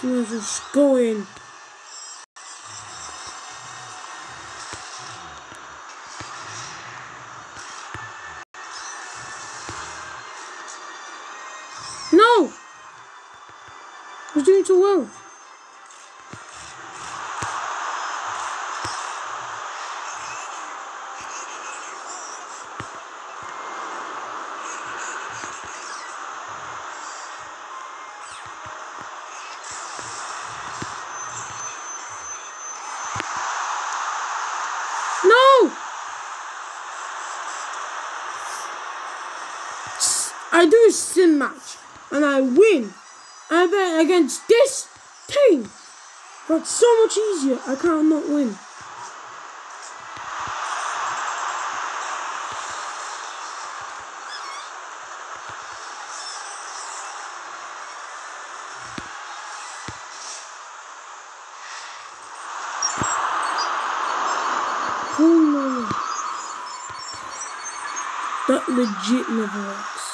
So just go in. I do a sim match and I win. And then against this team, that's so much easier. I can't not win. That legit never works.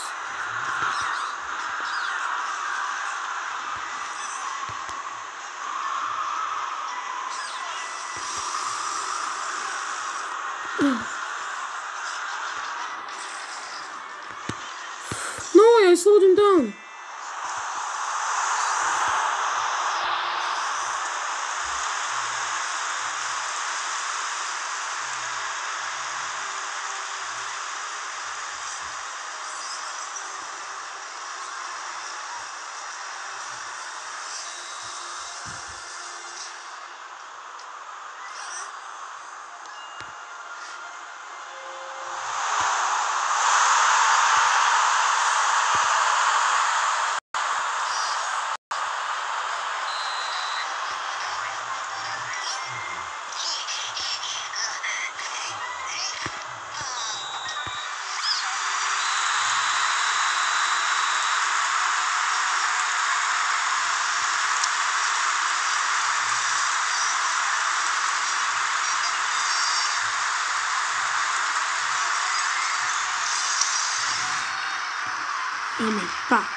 I'm back.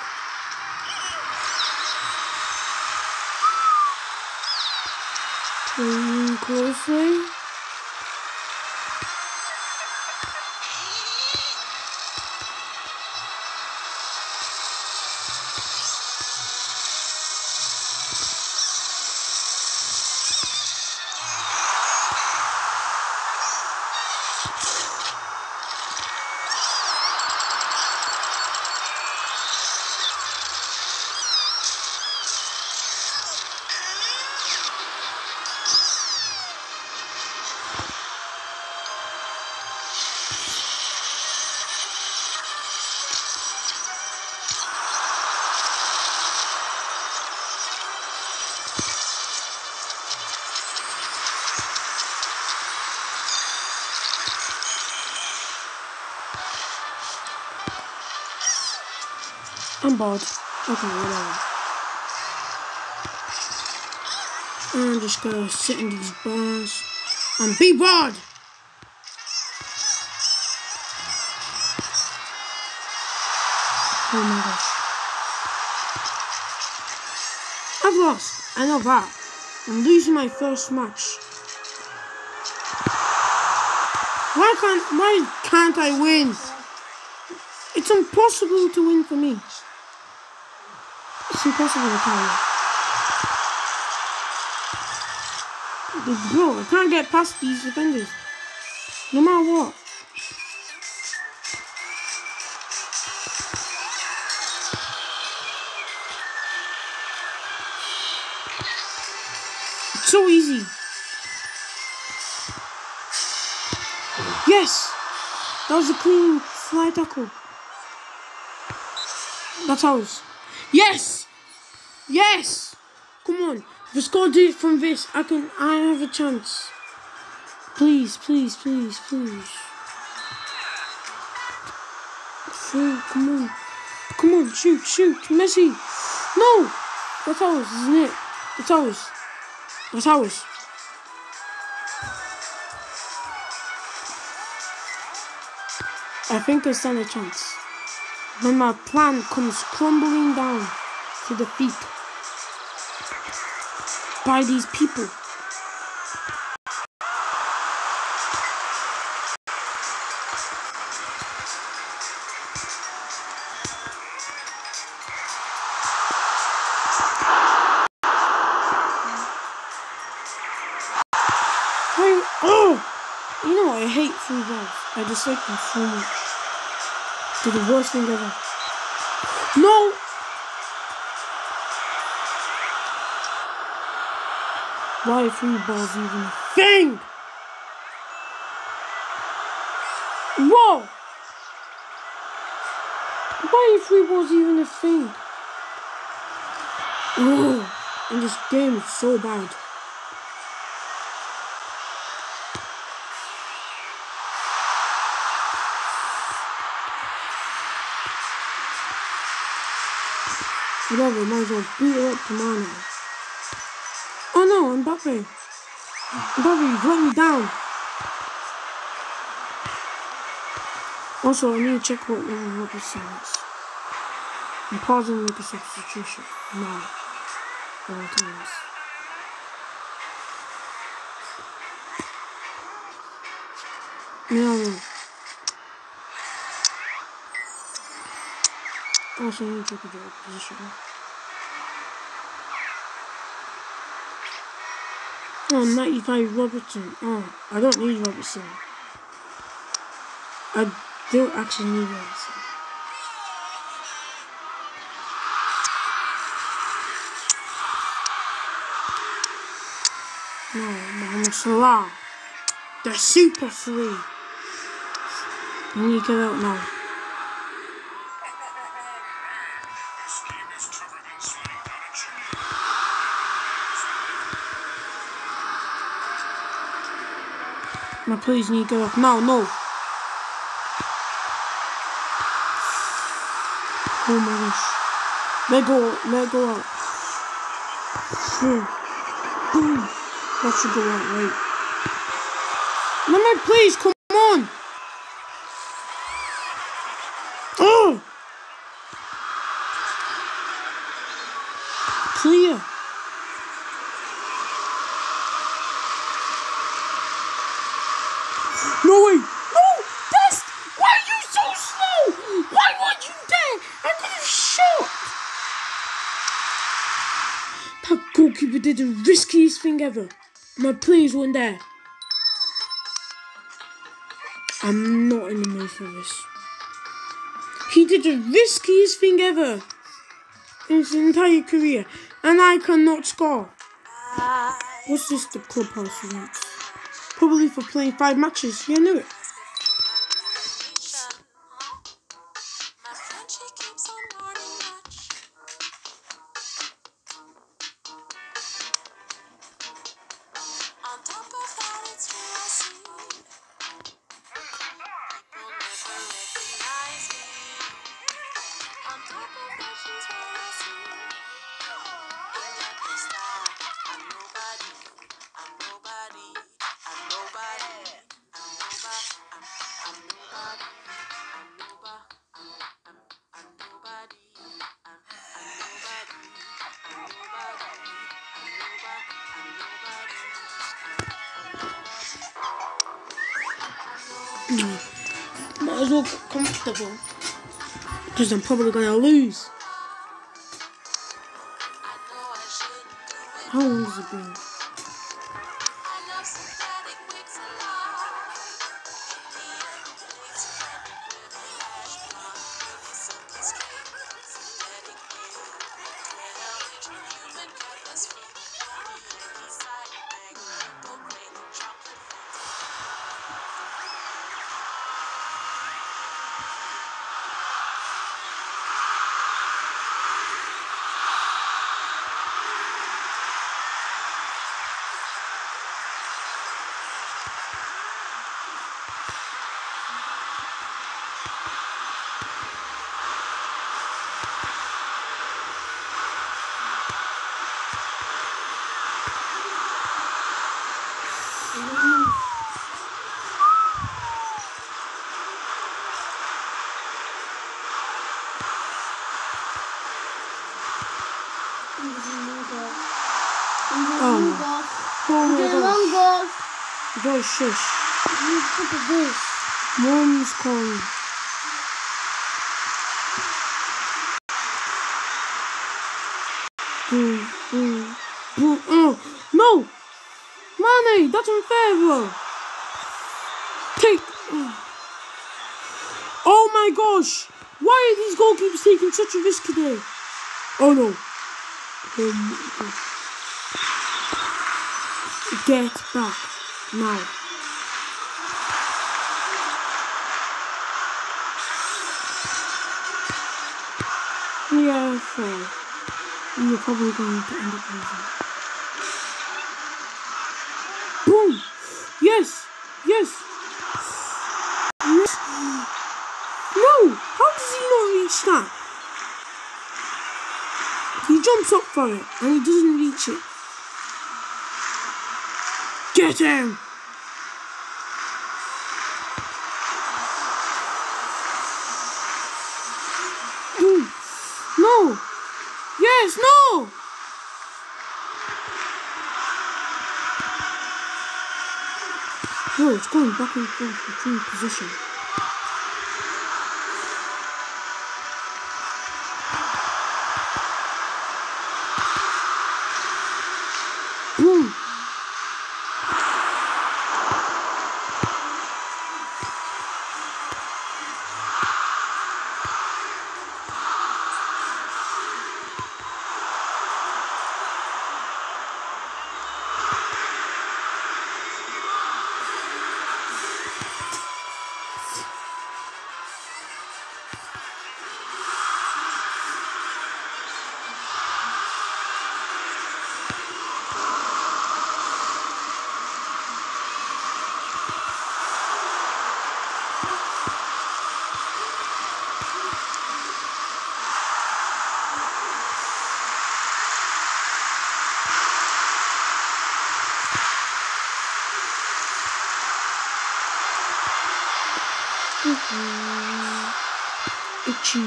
Listen closely. I'm bored. Okay, whatever. I'm just gonna sit in these bars and be bored. Oh my gosh. I've lost. I know that. I'm losing my first match. Why can't why can't I win? It's impossible to win for me. Impossible to tell you. Bro, I can't get past these defenders. No matter what. It's so easy. Yes! That was a clean fly tackle. That's ours. Yes! Yes! Come on. Just go do it from this. I can I have a chance. Please, please, please, please. Through, come on. Come on, shoot, shoot. Messi. No! That's ours, isn't it? That's ours. That's ours. I think I stand a chance. When my plan comes crumbling down to defeat. By these people. Oh! You know? I hate free balls. I dislike them so much. They're the worst thing ever. No! Why free balls even a thing? Whoa! Why free balls even a thing? Oh, and this game is so bad. Whatever, might as well beat up tomorrow no, Mbappe. Mbappe, brought me down. Also, I need to check what number Robertson is. I'm pausing with the substitution now. At all times. No. Also, I need to check the position. Oh, 95 Robertson. Oh, I don't need Robertson. I don't actually need Robertson. No, Mohamed Salah. The super free. Need to get out now. My please need to get off now, no. Oh my gosh. Let go, let go out. Boom. Boom. That should go out, right? No, no, please, come on. Oh! Clear. Thing ever. My players weren't there. I'm not in the mood for this. He did the riskiest thing ever in his entire career, and I cannot score. What's this the clubhouse wants? Probably for playing five matches. Yeah, I knew it. As well comfortable. Because I'm probably lose. Shouldn't do it. How long has it been? Josh, shush. Look at this. Mom's calling. Boom. Oh, no! Mane, that's unfair, bro. Take. Oh my gosh! Why are these goalkeepers taking such a risk today? Oh no. Oh. Get back now. We are four. You're probably going to end up losing. Boom! Yes! Yes! Yes! No! How does he not reach that? He jumps up for it and he doesn't reach it. Get him! Hmm. No! Yes, no! Bro, it's going back and forth between position. Boom! Itchy.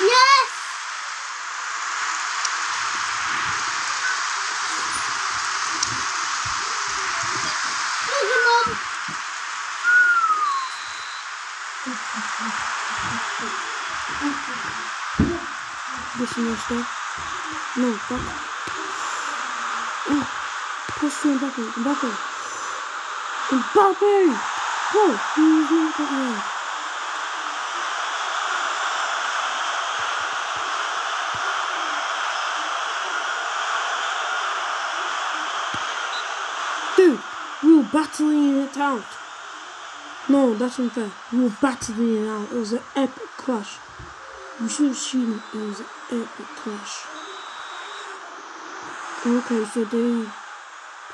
Yes! Look at mom. This is there. No, back. Oh, pass to Mbappe. Mbappe. Mbappe! Go! He's not that way. Dude, we were battling it out. No, that's unfair. We were battling it out. It was an epic clash. You should have seen it. It was an epic clash. Okay, so they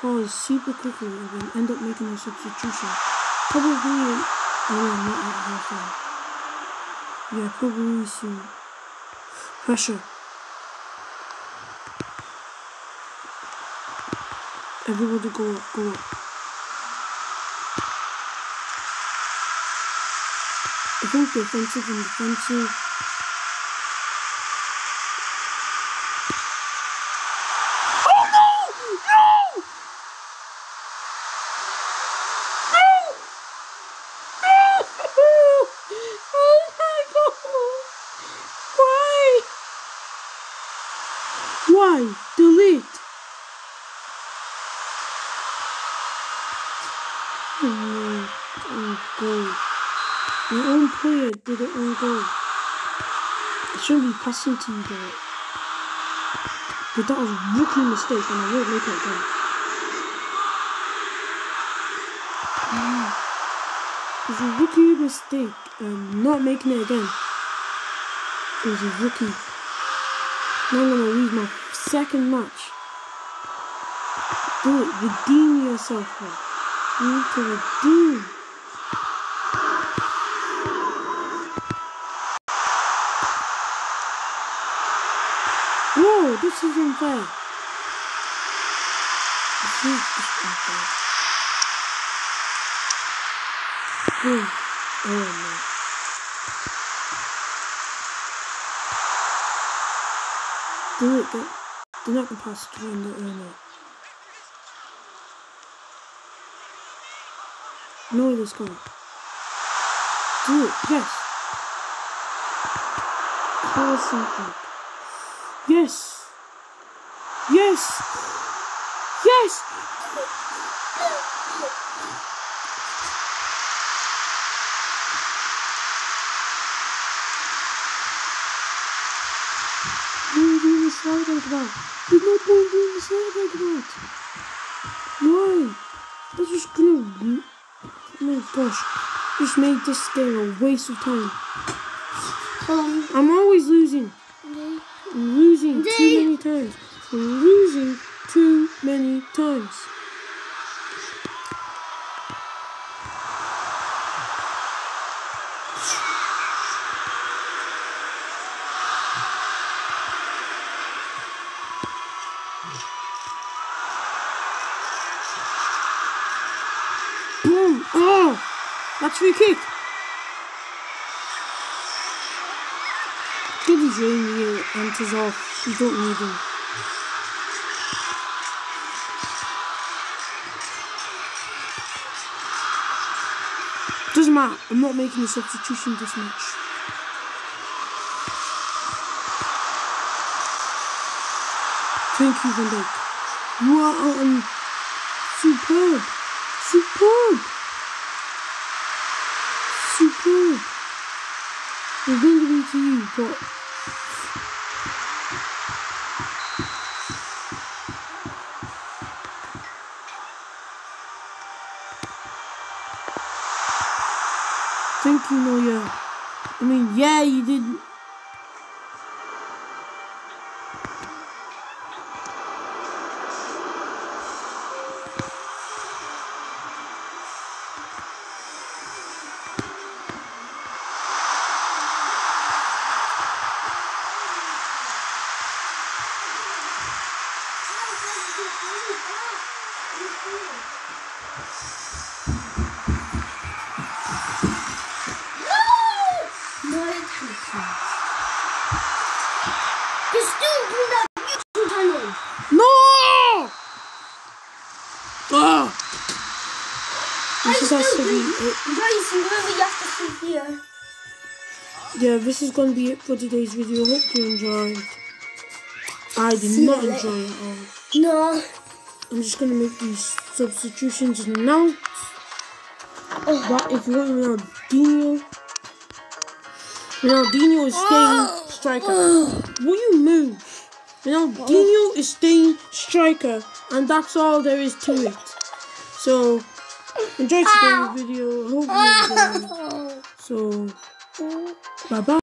pause super quickly and then end up making a substitution. Probably, oh no, not at halftime. Yeah, probably soon. Pressure. Everybody go up, go up. I think defensive and defensive. Oh no! No! No! Oh my god! Why? Why? Delete. Oh, oh goal. My own player did it on goal. I shouldn't be passing to you, though. But that was a rookie mistake and I won't make it again. It was a rookie mistake and not making it again. It was a rookie. Now I'm gonna lose my second match. Do it. Redeem yourself, bro. You need to redeem. Is unfair. This is just unfair. Boom. Oh no. Do it, do, do not pass it around the oh no. No, let's go. Do it, yes. Pass something. Yes. Yes. Yes. Why are you doing the slide like that? There's no point doing the slide like that. Why? That's just gonna. Oh my gosh. Just made this game a waste of time. Um, I'm always losing. I'm losing too many times. Losing too many times. Boom! Oh! That's free kick. His ring and his off. You don't need him. I'm not making a substitution this match. Thank you, Van Dijk. You are um, superb. Superb. Superb. We're going to be to you, but thank you, Noya. I mean, yeah, you did. Guys, you have to sit here. Yeah, this is going to be it for today's video. Hope you enjoyed. I did See not enjoy it all. No. I'm just going to make these substitutions now. Oh. But if you want Ronaldinho, Ronaldinho is staying oh. striker. Oh. Will you move? Ronaldinho is staying striker, and that's all there is to it. So, enjoy today's video. I hope you enjoyed. So, bye bye.